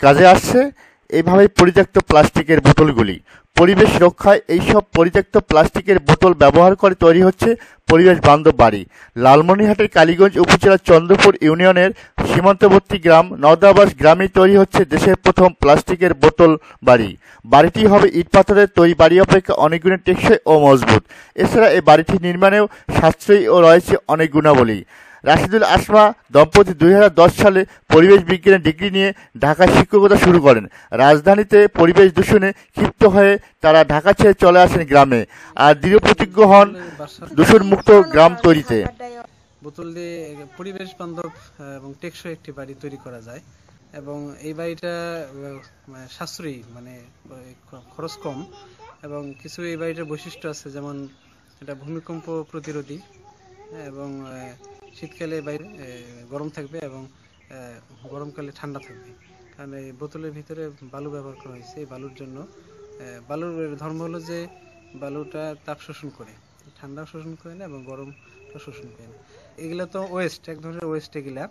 কাজে আসছে এভাবেই পরিত্যক্ত প্লাস্টিকের বোতলগুলি। পরিবেশ রক্ষায় এইসব পরিত্যক্ত প্লাস্টিকের বোতল ব্যবহার করে তৈরি হচ্ছে পরিবেশ বান্ধব বাড়ি। লালমনিরহাটের কালীগঞ্জ উপজেলার চন্দ্রপুর ইউনিয়নের সীমান্তবর্তী গ্রাম নওদাবাস গ্রামেই তৈরি হচ্ছে দেশের প্রথম প্লাস্টিকের বোতল বাড়ি। বাড়িটি হবে ইট পাথরের তৈরি বাড়ি অপেক্ষা অনেক গুণে টেকসই ও মজবুত। এছাড়া এই বাড়িটি নির্মাণেও সাশ্রয়ী ও রয়েছে অনেক গুণাবলী। রাশিদুল আসমা দম্পতি দুই হাজার দশ সালে পরিবেশ বিজ্ঞানে ডিগ্রি নিয়ে ঢাকায় শিক্ষকতা শুরু করেন। রাজধানীতে পরিবেশ দূষণে ক্ষিপ্ত হয়ে তারা ঢাকা ছেড়ে চলে আসেন গ্রামে আর দৃঢ় প্রতিজ্ঞ হন দূষণমুক্ত গ্রাম তৈরিতে। বোতল দিয়ে পরিবেশ বান্ধব এবং টেকসই একটি বাড়ি তৈরি করা যায়। এবং এই বাড়িটা মানে সাশ্রয়ী মানে খরচ কম। এবং কিছু এই বাড়িটার বৈশিষ্ট্য আছে, যেমন এটা ভূমিকম্প প্রতিরোধী, এবং শীতকালে বাইরে গরম থাকবে এবং গরমকালে ঠান্ডা থাকবে। কারণ এই বোতলের ভিতরে বালু ব্যবহার করা হয়েছে, এই বালুর জন্য। বালুর ধর্ম হলো যে বালুটা তাপ শোষণ করে। ঠান্ডা শোষণ করে না এবং গরমটা শোষণ করে না। এগুলা তো ওয়েস্ট এক ধরনের ওয়েস্ট এগুলা।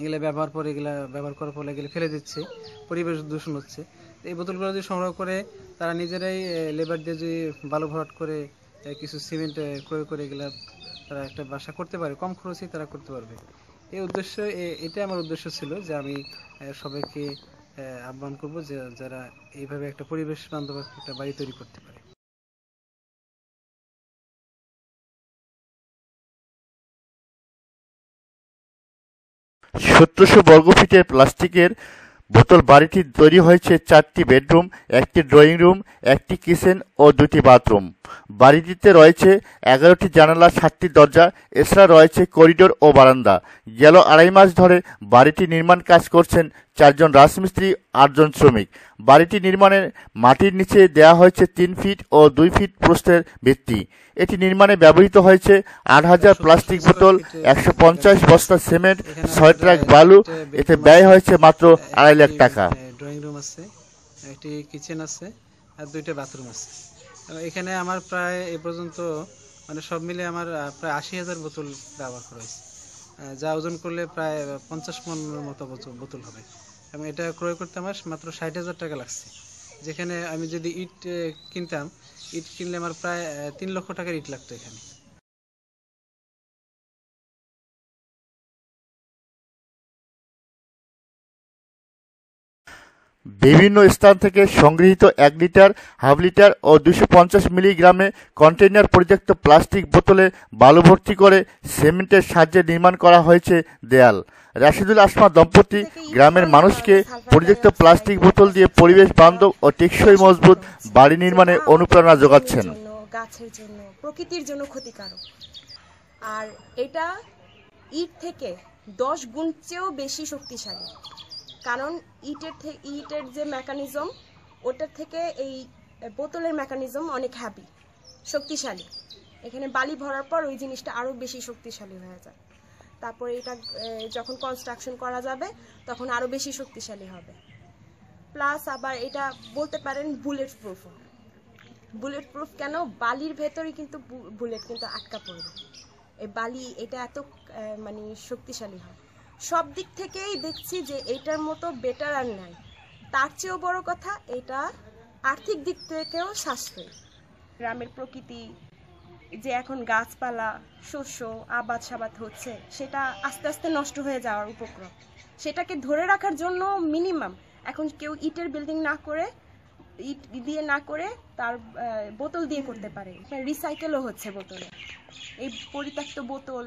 এগুলা ব্যবহার পরে, এগুলা ব্যবহার করার ফলে এগুলো ফেলে দিচ্ছে, পরিবেশ দূষণ হচ্ছে। এই বোতলগুলো যদি সংগ্রহ করে, তারা নিজেরাই লেবার দিয়ে যদি বালু ভরাট করে কিছু সিমেন্ট ক্রয় করে এগুলা তারা একটা বাসা করতে পারে, কম খরচেই তারা করতে পারবে। এই উদ্দেশ্য, এ- এটা আমার উদ্দেশ্য ছিল যে আমি সবাইকে আহ্বান করব যে যারা এইভাবে একটা পরিবেশ বান্ধব একটা বাড়ি তৈরি করতে পারে। সতেরোশো বর্গফিটের প্লাস্টিকের বোতল বাড়িটি তৈরি হয়েছে চারটি বেডরুম, একটি ড্রয়িং রুম, একটি কিচেন ও দুটি বাথরুম। বাড়িটিতে রয়েছে এগারোটি জানালা, সাতটি দরজা, এছাড়া রয়েছে করিডোর ও বারান্দা। গেল আড়াই মাস ধরে বাড়িটি নির্মাণ কাজ করছেন চারজন রাজমিস্ত্রি, আটজন শ্রমিক। বাড়িটি নির্মাণে মাটির নিচে দেওয়া হয়েছে তিন ফিট ও দুই ফিট প্রস্থের ভিত্তি। এটি নির্মাণে ব্যবহৃত হয়েছে আট হাজার প্লাস্টিক বোতল, একশো পঞ্চাশ বস্তা সিমেন্ট, ছয় ট্রাক বালু, এতে ব্যয় হয়েছে মাত্র আড়াই লাখ টাকা। ড্রয়িং রুম আছে, একটি কিচেন আছে, আর দুইটা বাথরুম আছে। এখানে আমার প্রায় এ পর্যন্ত মানে সব মিলে আমার প্রায় আশি হাজার বোতল ব্যবহার করা হয়েছে। যা ওজন করলে প্রায় পঞ্চাশ মনের মতো বোতল হবে। এবং এটা ক্রয় করতে আমার মাত্র ষাট হাজার টাকা লাগছে। যেখানে আমি যদি ইট কিনতাম, ইট কিনলে আমার প্রায় তিন লক্ষ টাকার ইট লাগতো এখানে। বিভিন্ন স্থান থেকে সংগৃহীত এক লিটার, হাফ লিটার ও দুশো পঞ্চাশ মিলিগ্রামে কন্টেইনার পরিত্যক্ত প্লাস্টিক বোতলে বালু ভর্তি করে সিমেন্টের সাহায্যে নির্মাণ করা হয়েছে দেয়াল। রাশিদুল আসমা দম্পতি গ্রামের মানুষকে পরিত্যক্ত প্লাস্টিক বোতল দিয়ে পরিবেশ বান্ধব ও টেকসই মজবুত বাড়ি নির্মাণে অনুপ্রেরণা যোগাচ্ছেন। গাছের জন্য, প্রকৃতির জন্য ক্ষতিকারক। আর এটা ইট থেকে দশ গুণ চেয়েও বেশি শক্তিশালী। কারণ ইটের থেকে ইটের যে মেকানিজম ওটার থেকে এই বোতলের মেকানিজম অনেক হ্যাপি শক্তিশালী। এখানে বালি ভরার পর ওই জিনিসটা আরও বেশি শক্তিশালী হয়ে যায়। তারপরে এটা যখন কনস্ট্রাকশন করা যাবে, তখন আরও বেশি শক্তিশালী হবে। প্লাস আবার এটা বলতে পারেন বুলেট প্রুফ বুলেট প্রুফ কেন? বালির ভেতরে কিন্তু বুলেট কিন্তু আটকা পড়বে। এই বালি, এটা এত মানে শক্তিশালী হয়। সব দিক থেকেই দেখছি যে এটার মতো বেটার আর নাই। তার চেয়েও বড় কথা, এটা আর্থিক দিক থেকেও সাশ্রয়ী। গ্রামের প্রকৃতি, যে এখন গাছপালা, শস্য, আবাদ সাবাদ হচ্ছে, সেটা আস্তে আস্তে নষ্ট হয়ে যাওয়ার উপক্রম। সেটাকে ধরে রাখার জন্য মিনিমাম এখন কেউ ইটের বিল্ডিং না করে, ইট দিয়ে না করে তার বোতল দিয়ে করতে পারে। রিসাইকেলও হচ্ছে বোতলে। এই পরিত্যক্ত বোতল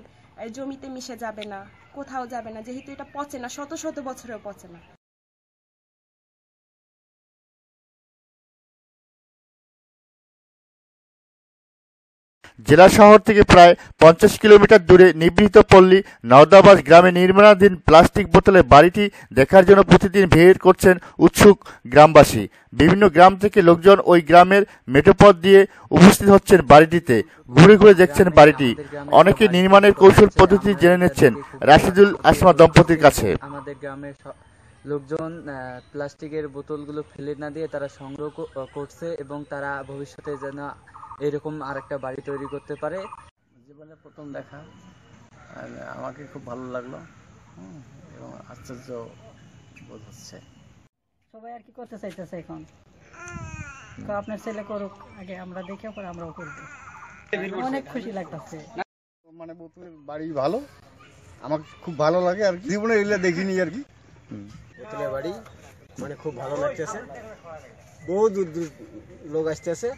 জমিতে মিশে যাবে না, কোথাও যাবে না, যেহেতু এটা পচে না, শত শত বছরেও পচে না। জেলা শহর থেকে প্রায় পঞ্চাশ কিলোমিটার দূরে নিবৃত পল্লী নওদাবাস গ্রামে নির্মাণাধীন প্লাস্টিক বোতলে বাড়িটি দেখার জন্য প্রতিদিন ভিড় করছেন উৎসুক গ্রামবাসী। বিভিন্ন গ্রাম থেকে লোকজন ওই গ্রামের মেঠোপথ দিয়ে উপস্থিত হচ্ছেন বাড়িটিতে। ঘুরে ঘুরে দেখছেন বাড়িটি। অনেকে নির্মাণের কৌশল, পদ্ধতি জেনে নিচ্ছেন রাশিদুল আসমা দম্পতির কাছে। আমাদের গ্রামের লোকজন প্লাস্টিকের বোতলগুলো ফেলে না দিয়ে তারা সংগ্রহ করছে এবং তারা ভবিষ্যতে যেন এরকম আরেকটা বাড়ি তৈরি করতে পারে। জীবনে প্রথম দেখা আমাকে খুব ভালো লাগল। হুম, এবং আশ্চর্য বোধ হচ্ছে। সবাই আর কি করতে চাইতেছে এখন? তো আপনার ছেলে করুক আগে আমরা দেখে পরে আমরাও করব। অনেক খুশি লাগতেছে। মানে বোতলের বাড়ি ভালো আমার খুব ভালো লাগে আর জীবনে এগুলো দেখিনি আর কি। বোতলের বাড়ি মানে খুব ভালো লাগতেছে। বহু দূর দূর লোক আসতেছে।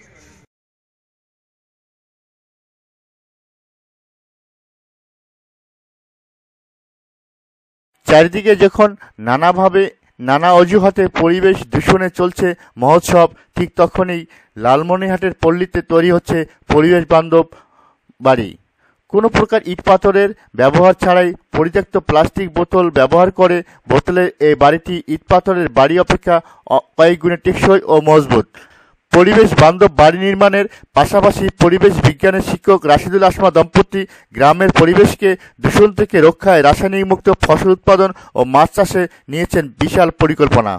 চারিদিকে যখন নানাভাবে, নানা অজুহাতে পরিবেশ দূষণে চলছে মহোৎসব, ঠিক তখনই লালমনিরহাটের পল্লীতে তৈরি হচ্ছে পরিবেশ বান্ধব বাড়ি। কোনো প্রকার ইট পাথরের ব্যবহার ছাড়াই পরিত্যক্ত প্লাস্টিক বোতল ব্যবহার করে বোতলের এই বাড়িটি ইট পাথরের বাড়ি অপেক্ষা কয়েক গুণে টেকসই ও মজবুত। পরিবেশ বান্ধব বাড়ি নির্মাণের পাশাপাশি পরিবেশ বিজ্ঞানের শিক্ষক রাশিদুল আসমা দম্পতি গ্রামের পরিবেশকে দূষণ থেকে রক্ষায় রাসায়নিক মুক্ত ফসল উৎপাদন ও মাছ চাষে নিয়েছেন বিশাল পরিকল্পনা।